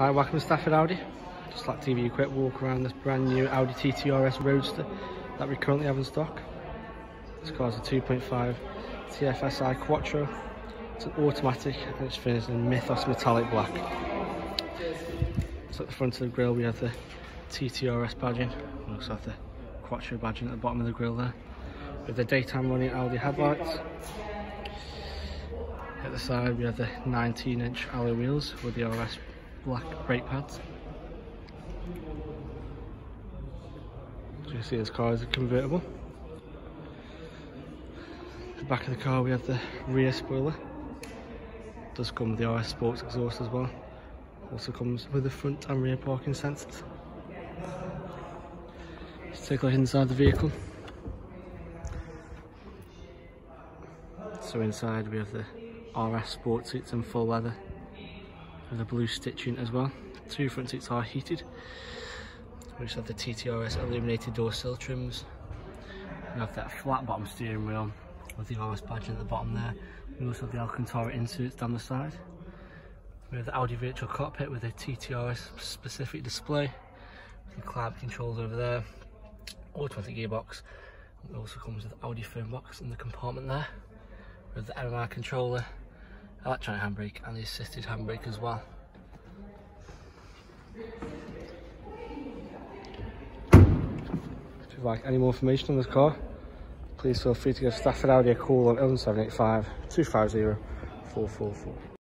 Hi, welcome to Stafford Audi. Just like to give you a quick walk around this brand new Audi TT Roadster that we currently have in stock. This car's a 2.5 TFSI Quattro. It's an automatic and it's finished in Mythos metallic black. So at the front of the grille we have the TTRS badging. We also have the Quattro badging at the bottom of the grille there. With the daytime running Audi headlights. At the side we have the 19 inch alloy wheels with the RS black brake pads. You can see this car is a convertible. the back of the car we have the rear spoiler. Does come with the RS Sports exhaust as well. Also comes with the front and rear parking sensors. Let's take a look inside the vehicle. So inside we have the RS sport seats in full leather with a blue stitching as well. Two front seats are heated. We just have the TTRS illuminated door sill trims. We have that flat bottom steering wheel with the RS badge at the bottom there. We also have the Alcantara inserts down the side. We have the Audi virtual cockpit with a TTRS specific display. The climate controls over there. Automatic gearbox. It also comes with Audi phone box in the compartment there. With the MMI controller, electronic handbrake and the assisted handbrake as well. If you'd like any more information on this car, please feel free to give Stafford Audi a call on 0785 250 444.